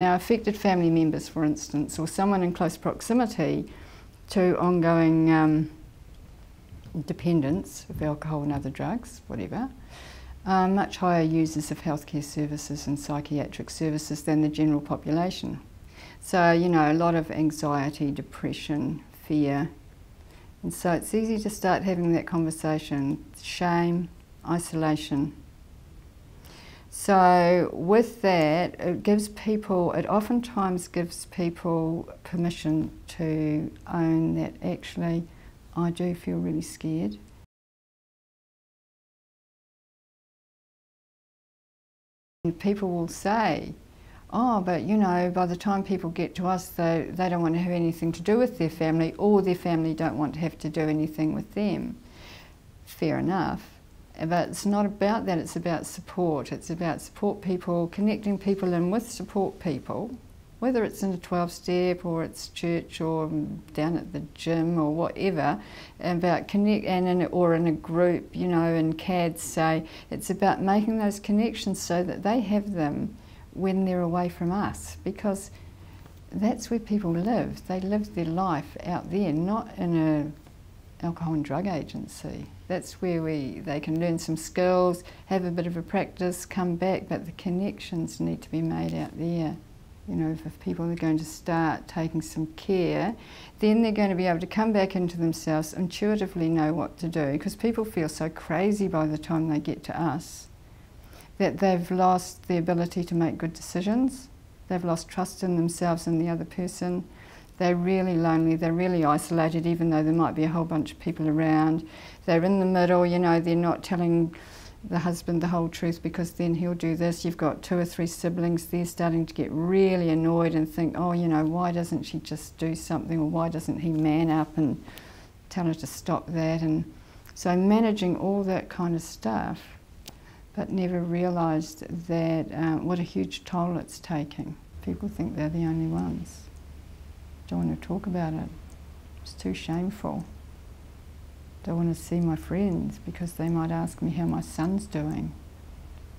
Now, affected family members, for instance, or someone in close proximity to ongoing um, dependence of alcohol and other drugs, whatever, are much higher users of healthcare services and psychiatric services than the general population. So, you know, a lot of anxiety, depression, fear. And so it's easy to start having that conversation shame, isolation, so with that, it gives people, it oftentimes gives people permission to own that actually I do feel really scared. And people will say, oh, but you know, by the time people get to us, they, they don't want to have anything to do with their family or their family don't want to have to do anything with them. Fair enough. But it's not about that, it's about support. It's about support people, connecting people in with support people, whether it's in a 12 step or it's church or down at the gym or whatever, about connect and in, or in a group, you know, and CADs say it's about making those connections so that they have them when they're away from us because that's where people live. They live their life out there, not in a alcohol and drug agency. That's where we they can learn some skills, have a bit of a practice, come back, but the connections need to be made out there. You know, if people are going to start taking some care, then they're going to be able to come back into themselves, intuitively know what to do, because people feel so crazy by the time they get to us that they've lost the ability to make good decisions, they've lost trust in themselves and the other person, they're really lonely, they're really isolated, even though there might be a whole bunch of people around. They're in the middle, you know, they're not telling the husband the whole truth because then he'll do this. You've got two or three siblings, they're starting to get really annoyed and think, oh, you know, why doesn't she just do something or why doesn't he man up and tell her to stop that? And so managing all that kind of stuff, but never realised that um, what a huge toll it's taking. People think they're the only ones don't want to talk about it. It's too shameful. Don't want to see my friends because they might ask me how my son's doing.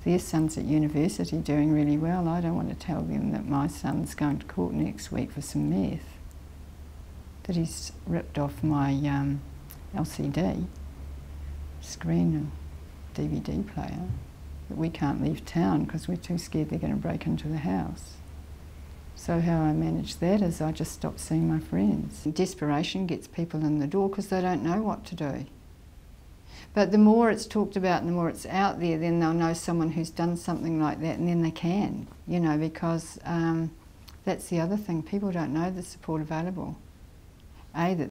Their son's at university doing really well. I don't want to tell them that my son's going to court next week for some meth. That he's ripped off my um, LCD screen and DVD player. That we can't leave town because we're too scared they're going to break into the house. So how I manage that is I just stop seeing my friends. Desperation gets people in the door because they don't know what to do. But the more it's talked about and the more it's out there, then they'll know someone who's done something like that and then they can, you know, because um, that's the other thing. People don't know the support available. A, that